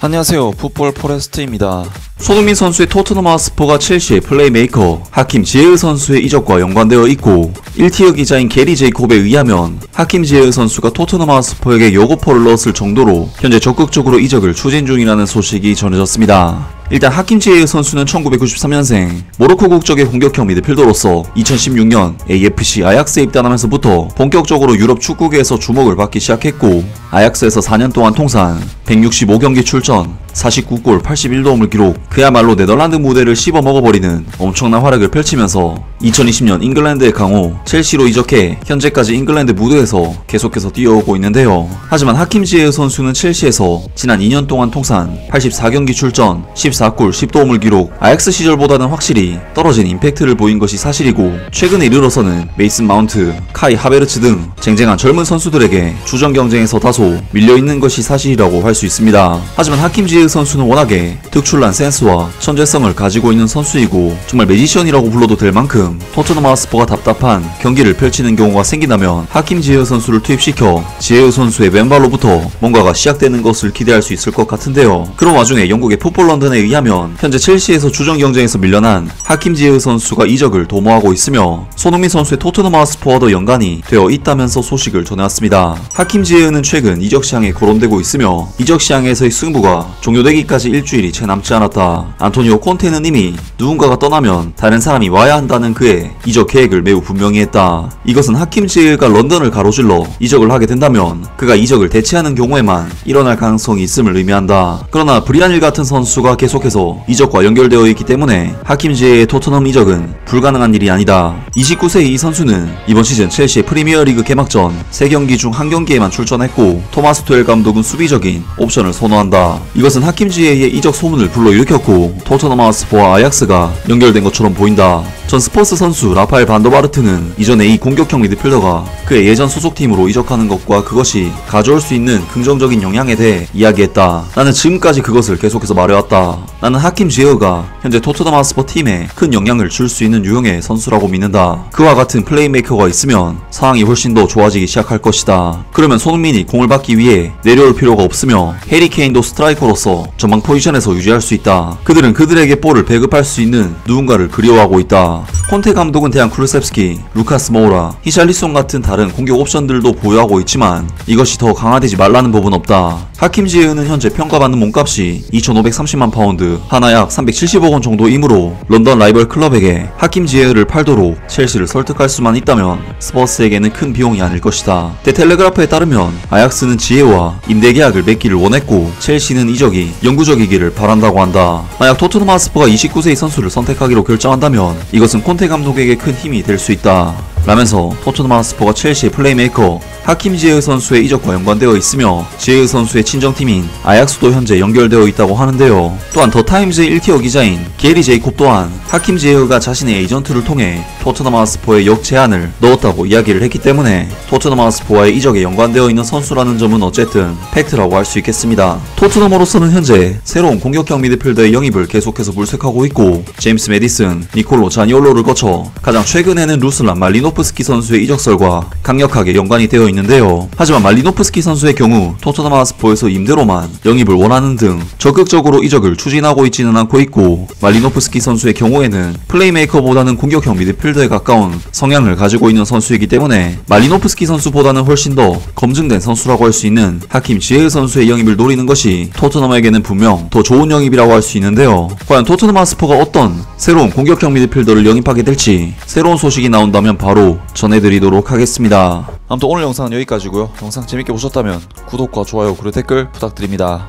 안녕하세요. 풋볼 포레스트입니다. 손흥민 선수의 토트넘 핫스퍼가 첼시의 플레이메이커 하킴 지에흐 선수의 이적과 연관되어 있고 1티어 기자인 게리 제이콥에 의하면 하킴 지에흐 선수가 토트넘 핫스퍼에게 역오퍼를 넣었을 정도로 현재 적극적으로 이적을 추진 중이라는 소식이 전해졌습니다. 일단 하킴 지에흐 선수는 1993년생 모로코 국적의 공격형 미드필더로서 2016년 AFC 아약스에 입단하면서부터 본격적으로 유럽 축구계에서 주목을 받기 시작했고 아약스에서 4년 동안 통산 165경기 출전 49골 81도움을 기록 그야말로 네덜란드 무대를 씹어 먹어버리는 엄청난 활약을 펼치면서 2020년 잉글랜드의 강호 첼시로 이적해 현재까지 잉글랜드 무대에서 계속해서 뛰어오고 있는데요. 하지만 하킴 지에흐 선수는 첼시에서 지난 2년 동안 통산 84경기 출전 14골 10도움을 기록 아약스 시절보다는 확실히 떨어진 임팩트를 보인 것이 사실이고 최근에 이르러서는 메이슨 마운트, 카이 하베르츠 등 쟁쟁한 젊은 선수들에게 주전 경쟁에서 다소 밀려있는 것이 사실이라고 할 수 있습니다. 하지만 하킴 지에흐 선수는 워낙에 특출난 센스 와 천재성을 가지고 있는 선수이고 정말 magician이라고 불러도 될 만큼 토트넘 핫스퍼가 답답한 경기를 펼치는 경우가 생긴다면 하킴 지에흐 선수를 투입시켜 지에흐 선수의 왼발로부터 뭔가가 시작되는 것을 기대할 수 있을 것 같은데요. 그런 와중에 영국의 풋볼 런던에 의하면 현재 첼시에서 주전 경쟁에서 밀려난 하킴 지에흐 선수가 이적을 도모하고 있으며 손흥민 선수의 토트넘 하스퍼와도 연관이 되어 있다면서 소식을 전해왔습니다. 하킴 지에흐는 최근 이적 시장에 거론되고 있으며 이적 시장에서의 승부가 종료되기까지 일주일이 채 남지 않았다. 안토니오 콘테는 이미 누군가가 떠나면 다른 사람이 와야 한다는 그의 이적 계획을 매우 분명히 했다. 이것은 하킴 지에흐가 런던을 가로질러 이적을 하게 된다면 그가 이적을 대체하는 경우에만 일어날 가능성이 있음을 의미한다. 그러나 브리안일 같은 선수가 계속해서 이적과 연결되어 있기 때문에 하킴 지에의 토트넘 이적은 불가능한 일이 아니다. 29세의 이 선수는 이번 시즌 첼시의 프리미어리그 개막전 3경기 중 1경기에만 출전했고 토마스 투헬 감독은 수비적인 옵션을 선호한다. 이것은 하킴 지에의 이적 소문을 불러일으켰고 토트넘 핫스퍼와 아약스가 연결된 것처럼 보인다. 전 스퍼스 선수 라파엘 반더바르트는 이전에 이 공격형 미드필더가 그의 예전 소속팀으로 이적하는 것과 그것이 가져올 수 있는 긍정적인 영향에 대해 이야기했다. 나는 지금까지 그것을 계속해서 말해왔다. 나는 하킴 지에흐가 현재 토트넘 핫스퍼 팀에 큰 영향을 줄 수 있는 유형의 선수라고 믿는다. 그와 같은 플레이메이커가 있으면 상황이 훨씬 더 좋아지기 시작할 것이다. 그러면 손흥민이 공을 받기 위해 내려올 필요가 없으며 해리 케인도 스트라이커로서 전방 포지션에서 유지할 수 있다. 그들은 그들에게 볼을 배급할 수 있는 누군가를 그리워하고 있다. 콘테 감독은 데얀 쿨루셉스키, 루카스 모우라, 히샬리송 같은 다른 공격 옵션들도 보유하고 있지만 이것이 더 강화되지 말라는 법은 없다. 하킴 지에흐는 현재 평가받는 몸값이 2,530만 파운드, 한화 약 370억 원 정도이므로 런던 라이벌 클럽에게 하킴 지에흐를 팔도록 첼시를 설득할 수만 있다면 스퍼스에게는 큰 비용이 아닐 것이다. 데텔레그라프에 따르면 아약스는 지에와 임대 계약을 맺기를 원했고 첼시는 이적이 영구적이기를 바란다고 한다. 만약 토트넘 핫스퍼가 29세의 선수를 선택하기로 결정한다면 이것은 콘테 감독에게 큰 힘이 될 수 있다. 라면서 토트넘 핫스퍼가 첼시의 플레이메이커 하킴 지에흐 선수의 이적과 연관되어 있으며 지에흐 선수의 친정팀인 아약스도 현재 연결되어 있다고 하는데요. 또한 더 타임즈의 1티어 기자인 게리 제이콥 또한 하킴 지에흐가 자신의 에이전트를 통해 토트넘 핫스퍼의 역 제안을 넣었다고 이야기를 했기 때문에 토트넘 핫스퍼와의 이적에 연관되어 있는 선수라는 점은 어쨌든 팩트라고 할 수 있겠습니다. 토트넘으로서는 현재 새로운 공격형 미드필더의 영입을 계속해서 물색하고 있고 제임스 메디슨, 니콜로 자니올로를 거쳐 가장 최근에는 루슬란 말리노프스키 선수의 이적설과 강력하게 연관이 되어 있는데요. 하지만 말리노프스키 선수의 경우 토트넘 핫스퍼에서 임대로만 영입을 원하는 등 적극적으로 이적을 추진하고 있지는 않고 있고 말리노프스키 선수의 경우에는 플레이메이커보다는 공격형 미드필더에 가까운 성향을 가지고 있는 선수이기 때문에 말리노프스키 선수보다는 훨씬 더 검증된 선수라고 할 수 있는 하킴 지에흐 선수의 영입을 노리는 것이 토트넘에게는 분명 더 좋은 영입이라고 할 수 있는데요. 과연 토트넘 하스퍼가 어떤 새로운 공격형 미드필더를 영입하게 될지 새로운 소식이 나온다면 바로 전해드리도록 하겠습니다. 아무튼 오늘 영상은 여기까지고요. 영상 재밌게 보셨다면 구독과 좋아요 그리고 댓글 부탁드립니다.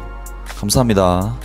감사합니다.